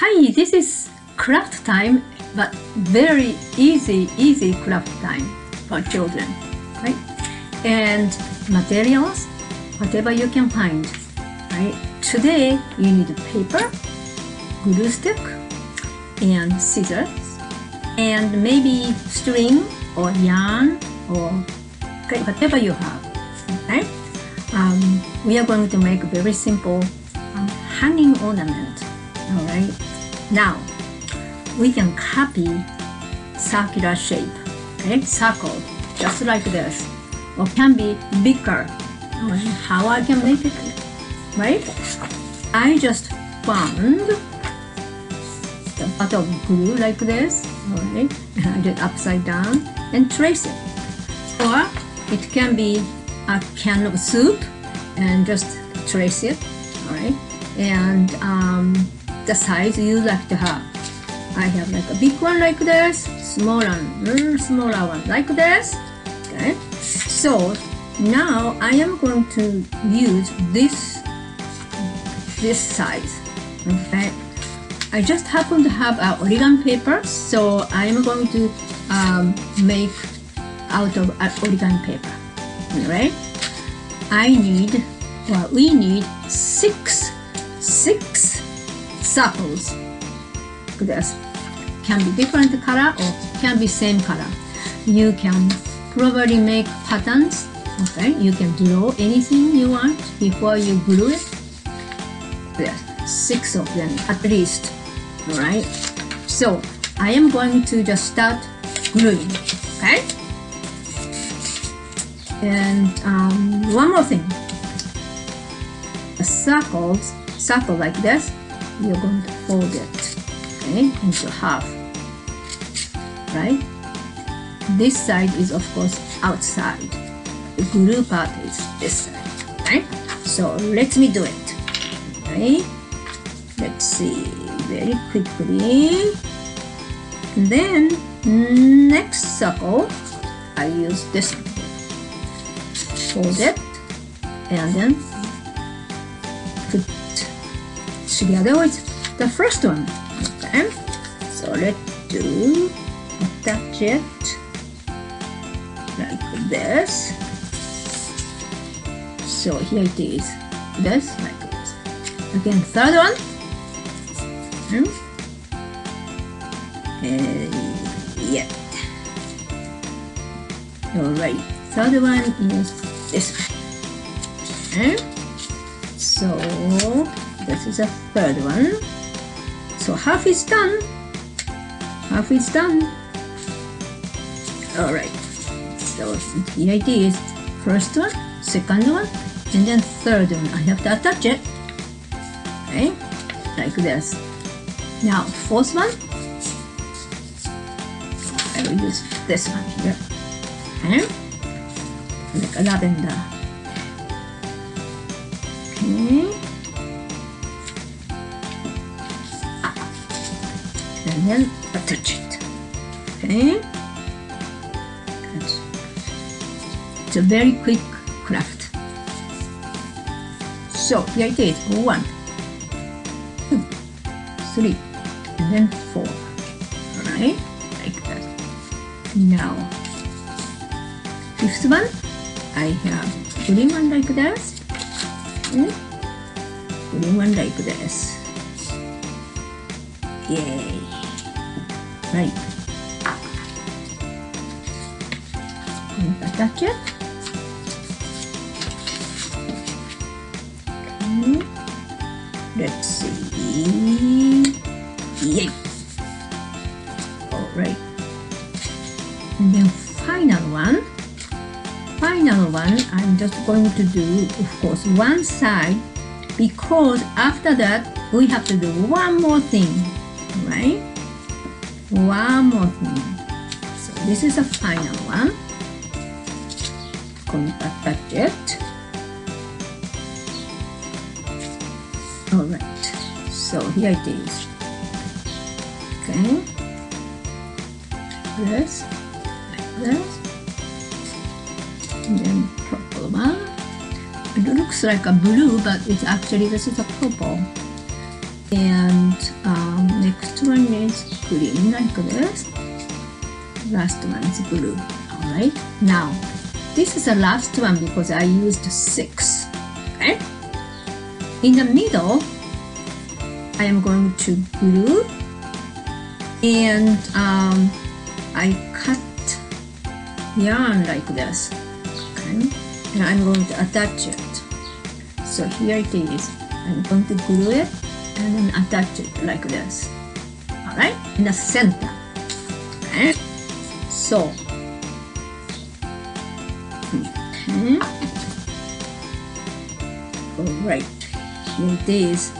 Hi, this is craft time, but very easy, easy craft time for children, right? And materials, whatever you can find, right? Today you need paper, glue stick, and scissors, and maybe string or yarn or whatever you have, okay? Um, we are going to make a very simple um, hanging ornament, all right? Now, we can copy circular shape, okay? Circle, just like this, or can be bigger. How I can make it, right? I just found the bottle of glue like this, alright? I did upside down and trace it. Or it can be a can of soup and just trace it, alright? And um, the size you like to have. I have like a big one like this, small one, mm, smaller one like this. Okay. So now I am going to use this this size. Okay. I just happen to have a origami paper, so I am going to um, make out of uh, origami paper. Right? I need, well, we need six, six circles. This can be different color or can be same color. You can probably make patterns. Okay, you can draw anything you want before you glue it. Yes, six of them at least. All right. So I am going to just start gluing. Okay. And um, one more thing. Circles, circle like this, you're going to fold it, okay, into half. Right? This side is of course outside. The glue part is this side. Right? So let me do it. Okay. Let's see very quickly. And then next circle, I use this one. Fold it and then together with the first one. Okay. So let's do attach it like this. So here it is. This like this. Again, third one. Hmm. Uh, yeah. Alright. Third one is this one. Okay. So this is a third one. So half is done. Half is done. Alright. So the idea is first one, second one, and then third one. I have to attach it. Okay, like this. Now fourth one. I will use this one here. Okay, like a lavender. Okay. Then attach it. Okay. It's a very quick craft. So here it is. One, two, three, and then four. Alright? Like that. Now fifth one I have green one like this. Hmm? Green one like this. Yay. Right. And attach it. Okay. Let's see. Yay. Alright. And then final one. Final one, I'm just going to do, of course, one side because after that we have to do one more thing, right? One more thing. So this is a final one. Going to. Alright, so here it is. Okay. This, like this. And then purple one. It looks like a blue, but it's actually this is a purple. And um, next one is green like this last one is blue all right now this is the last one because I used six. Okay? In the middle I am going to glue and um, I cut yarn like this. Okay? And I'm going to attach it. So here it is. I'm going to glue it and then attach it like this alright in the center. Okay. So. Okay. Alright. Here it is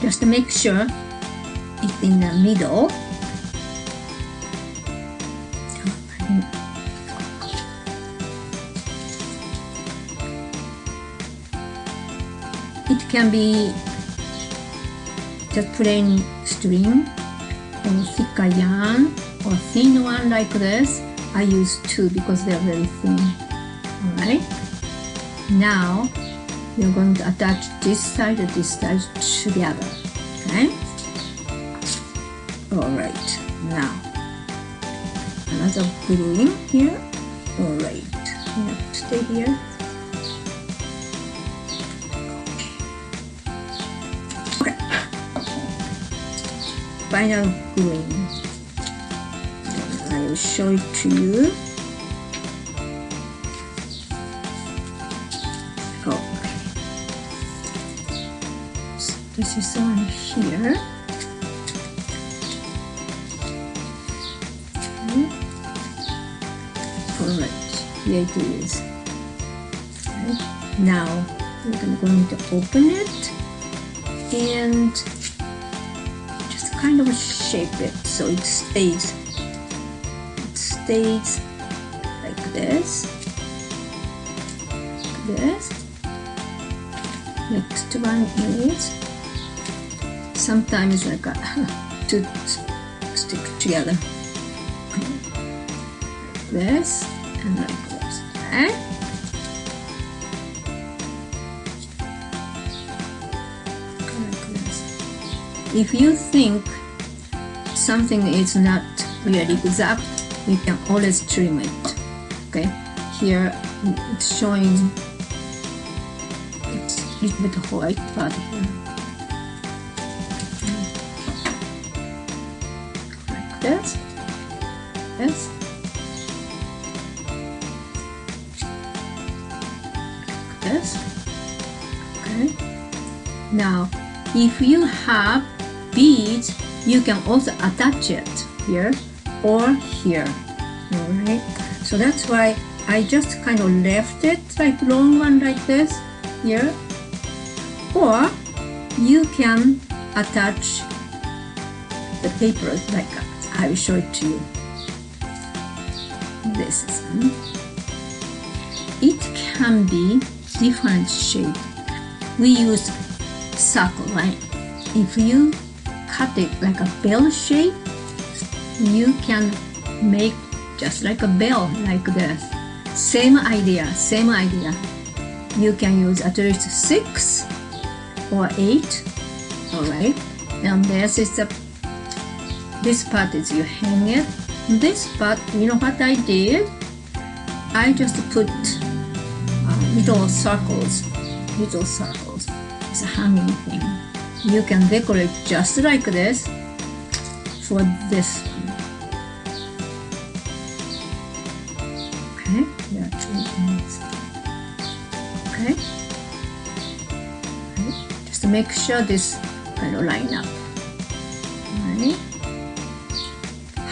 just to make sure it's in the middle. It can be just plain string or thicker yarn or thin one like this I use two because they're very thin. Alright. Now you're going to attach this side and this side together. Okay? All right now another gluing here. All right you have to stay here final gluing I will show it to you oh, this is on here. Hmm? Okay. All right, here it is. Okay. Now we're going to open it and kind of shape it so it stays. It stays like this. Like this. Next one is sometimes like to stick together like this and like this okay if you think something is not really exact you can always trim it okay here it's showing it's a little bit white part here uh, Like this, this, this, okay. Now, if you have beads, you can also attach it here or here, all right? So that's why I just kind of left it like long one like this here, or you can attach the papers like. I will show it to you. This is one. It can be different shape. We use circle, right? If you cut it like a bell shape, you can make just like a bell like this. Same idea, same idea. You can use at least six or eight, all right? And this is the this part is you hang it this part you know what I did I just put uh, little circles little circles it's a hanging thing you can decorate just like this for this. Okay yeah okay. Okay just make sure this kind of line up. Right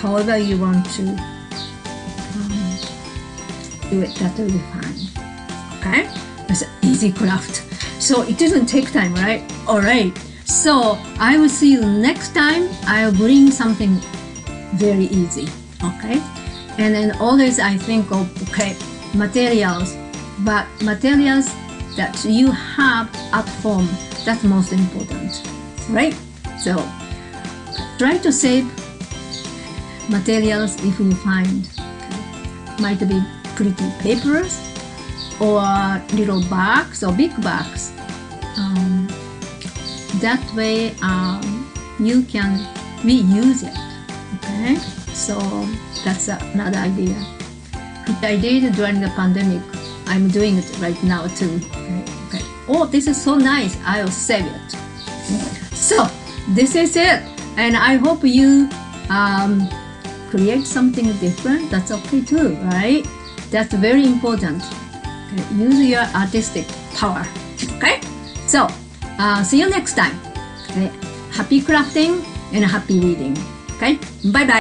however you want to um, do it that will be fine. Okay? It's an easy craft. So it doesn't take time right? All right so i will see you next time. I'll bring something very easy okay? And then always i think of okay materials. But materials that you have at home that's most important right? So try to save materials if you find okay. might be pretty papers or little bags or big bags um, that way um, you can reuse it okay? So that's another idea. Which i did during the pandemic i'm doing it right now too okay, oh this is so nice i'll save it. So this is it and i hope you um, create something different that's okay too right? That's very important. Okay, use your artistic power okay? So uh, see you next time. Okay? happy crafting and a happy reading. Okay? Bye bye